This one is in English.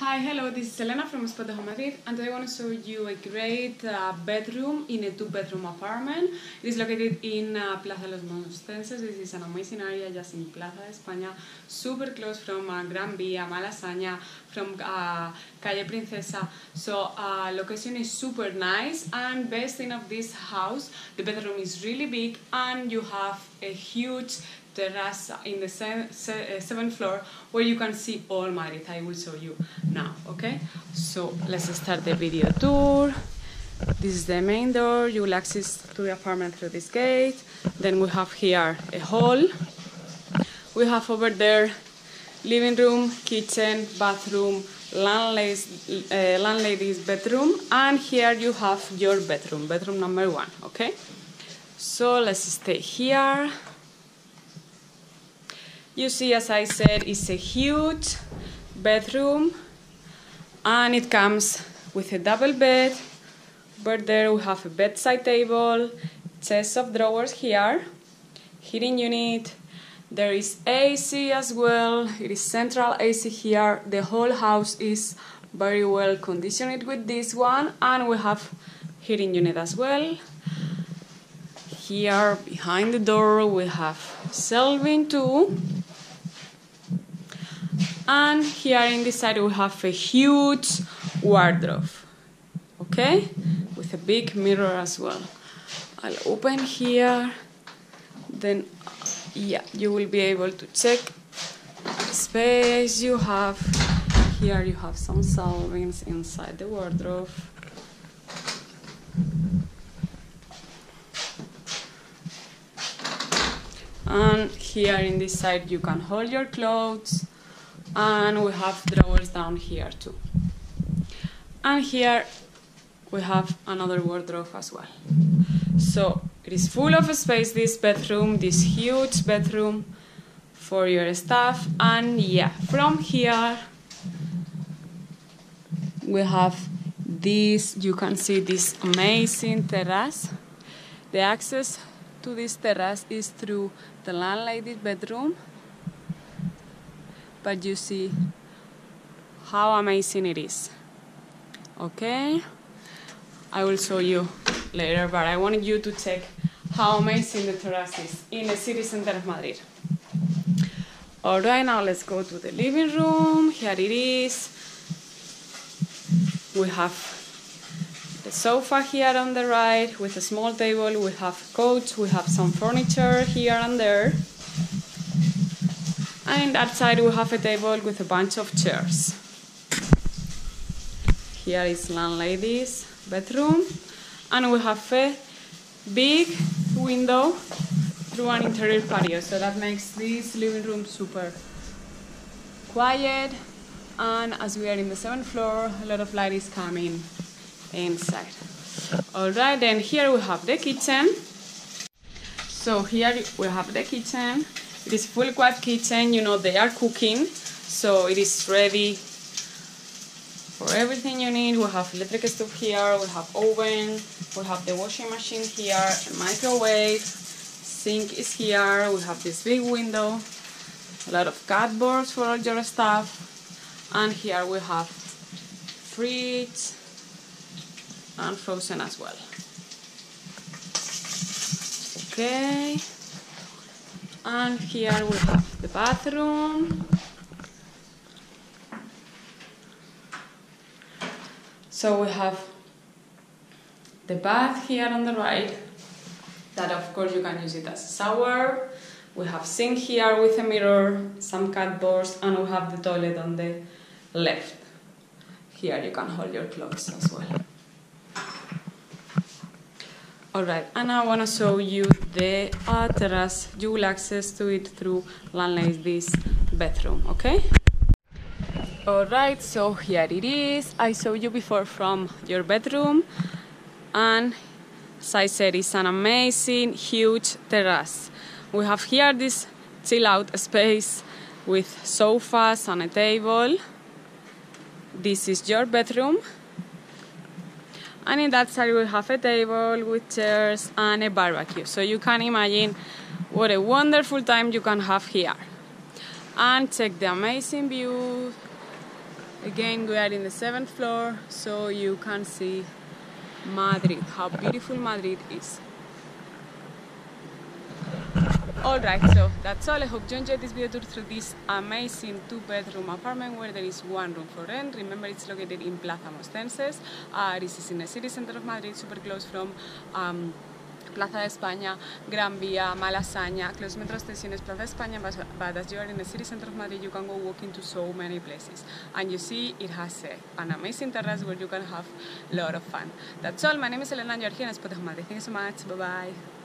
Hi, hello, this is Elena from Spotahome Madrid and today I want to show you a great uh, bedroom in a two-bedroom apartment. It is located in uh, Plaza los Mostenses. This is an amazing area just in Plaza de España, super close from uh, Gran Via, Malasaña, from uh, Calle Princesa. So uh, location is super nice and best thing of this house, the bedroom is really big and you have a huge terrace in the se se uh, seventh floor where you can see all Madrid. I will show you now, okay? So let's start the video tour. This is the main door. You will access to the apartment through this gate. Then we have here a hall. We have over there living room, kitchen, bathroom, landlady's, uh, landlady's bedroom, and here you have your bedroom, bedroom number one, okay? So let's stay here. You see, as I said, it's a huge bedroom and it comes with a double bed. But there we have a bedside table, chest of drawers here, heating unit. There is AC as well. It is central AC here. The whole house is very well conditioned with this one, and we have heating unit as well. Here behind the door we have shelving too and here in this side we have a huge wardrobe okay? With a big mirror as well. I'll open here. Then yeah you will be able to check space you have. Here you have some shelvings inside the wardrobe. And here in this side you can hold your clothes and we have drawers down here too. And here we have another wardrobe as well. So it is full of space this bedroom this huge bedroom for your stuff and yeah from here we have this you can see this amazing terrace. The access to this terrace is through the landlady's bedroom but you see how amazing it is. Okay? I will show you later but I wanted you to check how amazing the terrace is in the city center of Madrid. Alright now let's go to the living room. Here it is. We have the sofa here on the right with a small table. We have couch. We have some furniture here and there and outside we have a table with a bunch of chairs. Here is landlady's bedroom and we have a big window through an interior patio so that makes this living room super quiet and as we are in the seventh floor a lot of light is coming inside. Alright then here we have the kitchen. So here we have the kitchen it is full quiet kitchen, you know, they are cooking, so it is ready for everything you need. We have electric stove here, we have oven, we have the washing machine here, microwave, sink is here, we have this big window, a lot of cardboards for all your stuff, and here we have fridge and frozen as well. Okay and here we have the bathroom. So we have the bath here on the right that of course you can use it as a shower. We have sink here with a mirror some cupboards and we have the toilet on the left. Here you can hold your clothes as well Alright, and I want to show you the uh, terrace. You will access to it through landlady's bedroom, okay? Alright, so here it is. I showed you before from your bedroom. And as I said, it's an amazing, huge terrace. We have here this chill out space with sofas and a table. This is your bedroom and in that side we have a table with chairs and a barbecue. So you can imagine what a wonderful time you can have here. And check the amazing view. Again, we are in the seventh floor, so you can see Madrid, how beautiful Madrid is. Alright, so that's all. I hope you enjoyed this video tour through this amazing two bedroom apartment where there is one room for rent. Remember, it's located in Plaza Mostenses. Uh, this is in the city center of Madrid, super close from. Um, Plaza de España, Gran Vía, Malasaña, close metro station is Plaza de España, but, but, as you are in the city center of Madrid, you can go walking to so many places. And you see, it has a, an amazing terrace where you can have a lot of fun. That's all. My name is Elena, and you're here in Spotahome Madrid. Thank you so much. Bye bye.